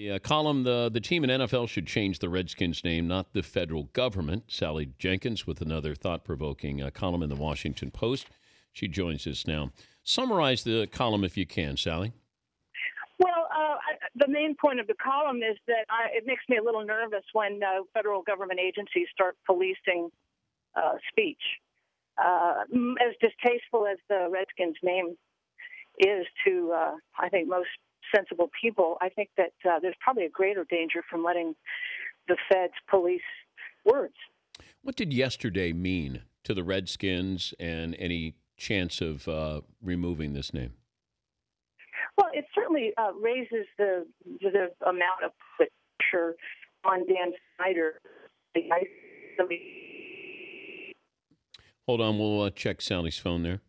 The uh, column the, the team in NFL should change the Redskins' name, not the federal government. Sally Jenkins with another thought provoking uh, column in the Washington Post. She joins us now. Summarize the column if you can, Sally. Well, uh, the main point of the column is that I, it makes me a little nervous when uh, federal government agencies start policing uh, speech. As distasteful as the Redskins name is to, I think, most sensible people, I think that uh, there's probably a greater danger from letting the feds police words. What did yesterday mean to the Redskins and any chance of uh, removing this name? Well, it certainly uh, raises the the amount of pressure on Dan Snyder. Hold on, we'll uh, check Sally's phone there.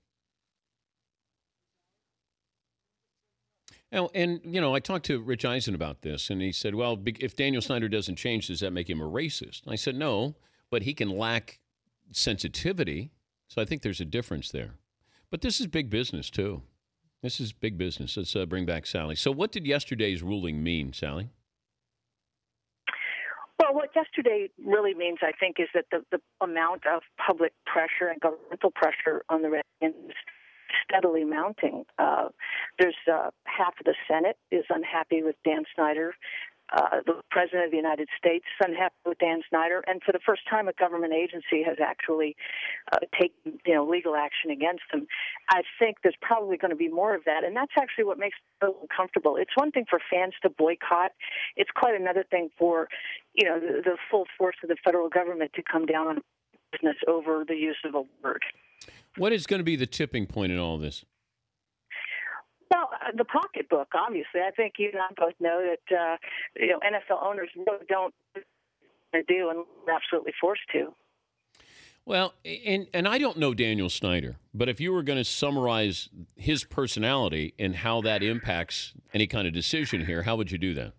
And, and, you know, I talked to Rich Eisen about this, and he said, well, if Daniel Snyder doesn't change, does that make him a racist? And I said, no, but he can lack sensitivity. So I think there's a difference there. But this is big business, too. This is big business. Let's uh, bring back Sally. So, what did yesterday's ruling mean, Sally? Well, what yesterday really means, I think, is that the, the amount of public pressure and governmental pressure on the Redskins steadily mounting. Uh, there's uh, half of the Senate is unhappy with Dan Snyder. Uh, the president of the United States is unhappy with Dan Snyder, and for the first time, a government agency has actually uh, taken you know legal action against him. I think there's probably going to be more of that, and that's actually what makes it so uncomfortable. It's one thing for fans to boycott; it's quite another thing for you know the, the full force of the federal government to come down on business over the use of a word. What is going to be the tipping point in all this? Well, uh, the pocketbook, obviously. I think you and I both know that uh, you know NFL owners really don't do and absolutely forced to. Well, and and I don't know Daniel Snyder, but if you were going to summarize his personality and how that impacts any kind of decision here, how would you do that?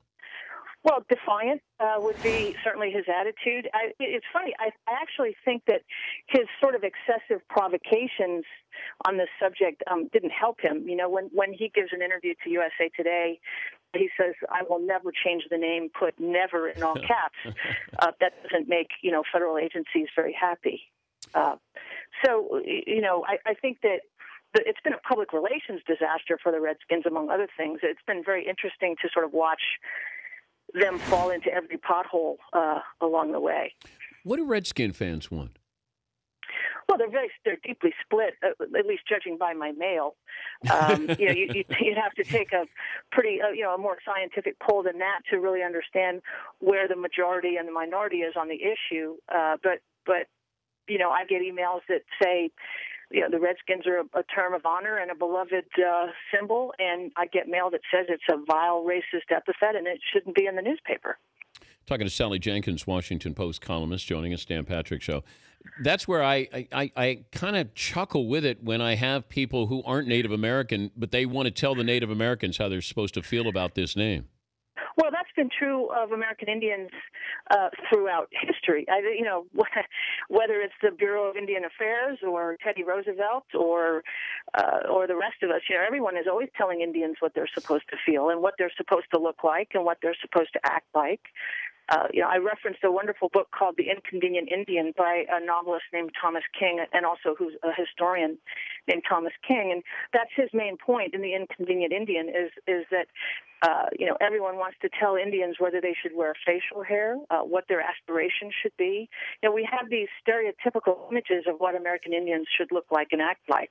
Well, defiant uh, would be certainly his attitude. I, it's funny. I, I actually think that his sort of excessive provocations on this subject um, didn't help him. You know, when when he gives an interview to USA Today, he says, "I will never change the name." Put "never" in all caps. uh, that doesn't make you know federal agencies very happy. Uh, so you know, I, I think that it's been a public relations disaster for the Redskins, among other things. It's been very interesting to sort of watch them fall into every pothole uh, along the way. What do Redskin fans want? Well, they're very they're deeply split. Uh, at least judging by my mail, um, you know, you, would have to take a pretty uh, you know a more scientific poll than that to really understand where the majority and the minority is on the issue. Uh, but but you know, I get emails that say you know, the Redskins are a, a term of honor and a beloved uh, symbol, and I get mail that says it's a vile racist epithet and it shouldn't be in the newspaper. Talking to Sally Jenkins, Washington Post columnist, joining us, Dan Patrick Show. That's where I, I, I kind of chuckle with it when I have people who aren't Native American, but they want to tell the Native Americans how they're supposed to feel about this name. Been true of American Indians uh, throughout history. I, you know, whether it's the Bureau of Indian Affairs or Teddy Roosevelt or uh, or the rest of us, you know, everyone is always telling Indians what they're supposed to feel and what they're supposed to look like and what they're supposed to act like. Uh, you know, I referenced a wonderful book called The Inconvenient Indian by a novelist named Thomas King, and also who's a historian named Thomas King, and that's his main point in The Inconvenient Indian is is that uh, you know everyone wants to tell Indians whether they should wear facial hair, uh, what their aspirations should be. You know, we have these stereotypical images of what American Indians should look like and act like,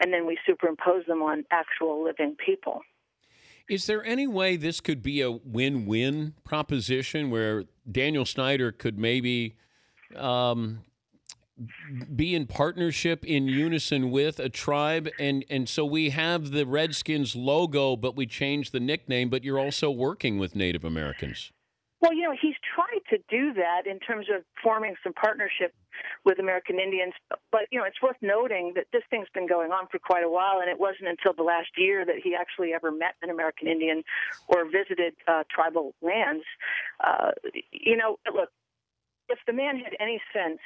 and then we superimpose them on actual living people. Is there any way this could be a win win proposition where Daniel Snyder could maybe um, be in partnership in unison with a tribe? And and so we have the redskins logo but we change the nickname but you're also working with native americans well you know he's tried to do that in terms of forming some partnership with American Indians. But you know, it's worth noting that this thing's been going on for quite a while, and it wasn't until the last year that he actually ever met an American Indian or visited uh, tribal lands. Uh, you know, look, if the man had any sense,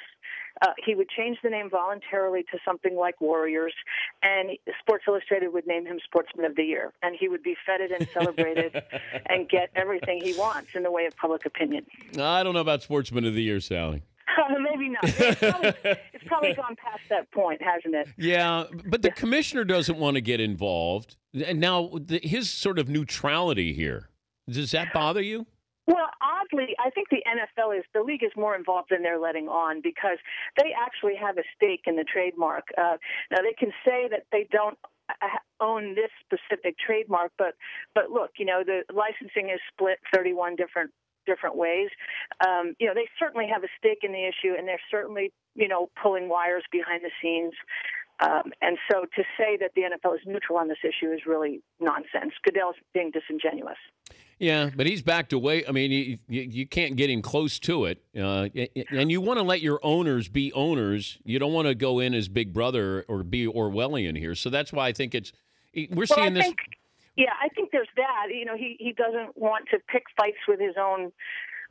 uh, he would change the name voluntarily to something like Warriors, and Sports Illustrated would name him Sportsman of the Year, and he would be feted and celebrated and get everything he wants in the way of public opinion. I don't know about Sportsman of the Year, Sally. Maybe not. It's probably, it's probably, gone past that point, hasn't it? Yeah, but the commissioner doesn't want to get involved. And now, the, his sort of neutrality here, does that bother you? Well, oddly, I think the NFL is the league is more involved than they're letting on because they actually have a stake in the trademark. Uh, now they can say that they don't uh, own this specific trademark, but but look, you know the licensing is split 31 different different ways. Um, you know, they certainly have a stake in the issue, and they're certainly, you know, pulling wires behind the scenes. Um, and so to say that the NFL is neutral on this issue is really nonsense. Goodell's being disingenuous. Yeah, but he's backed away. I mean, you, you can't get him close to it. Uh, and you want to let your owners be owners. You don't want to go in as big brother or be Orwellian here. So that's why I think it's we're well, seeing this. Think, yeah, I think there's that. You know, he he doesn't want to pick fights with his own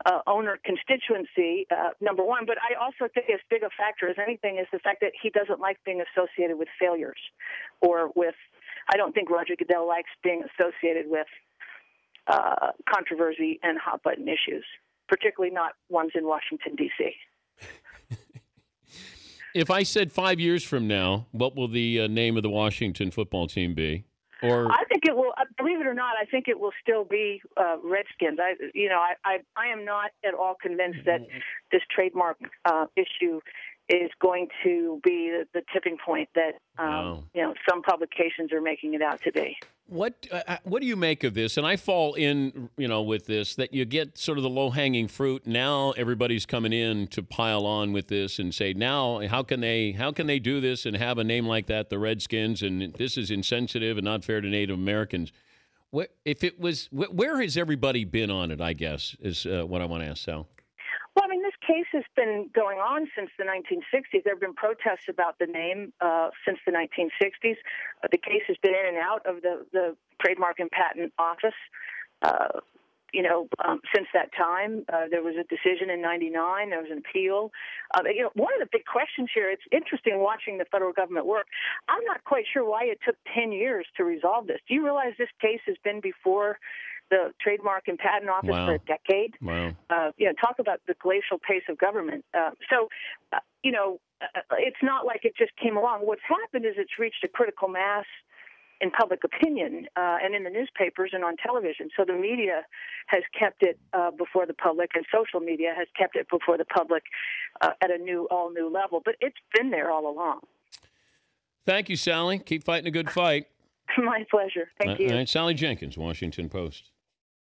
uh, owner constituency, uh, number one. But I also think as big a factor as anything is the fact that he doesn't like being associated with failures or with. I don't think Roger Goodell likes being associated with uh, controversy and hot button issues, particularly not ones in Washington, D.C. if I said five years from now, what will the uh, name of the Washington football team be? Or I think it will. Uh, believe it or not, I think it will still be uh, Redskins. I, you know, I, I, I am not at all convinced that this trademark uh, issue is going to be the, the tipping point that um, you know some publications are making it out to be. What uh, uh, what do you make of this? And I fall in, you know, with this that you get sort of the low hanging fruit. Now everybody's coming in to pile on with this and say, now how can they how can they do this and have a name like that, the Redskins, and this is insensitive and not fair to Native Americans. What if it was? Where has everybody been on it? I guess is uh, what I want to ask Sal. Case has been going on since the 1960s. There have been protests about the name uh, since the 1960s. Uh, the case has been in and out of the, the Trademark and Patent Office. Uh, you know, um, since that time, uh, there was a decision in '99. There was an appeal. Uh, you know, one of the big questions here. It's interesting watching the federal government work. I'm not quite sure why it took 10 years to resolve this. Do you realize this case has been before the Trademark and Patent Office wow. for a decade. Wow. Uh, you know, talk about the glacial pace of government. Uh, so, uh, you know, uh, it's not like it just came along. What's happened is it's reached a critical mass in public opinion uh, and in the newspapers and on television. So the media has kept it uh, before the public, and social media has kept it before the public uh, at a new, all new level. But it's been there all along. Thank you, Sally. Keep fighting a good fight. My pleasure. Thank you. All right, Sally Jenkins, Washington Post.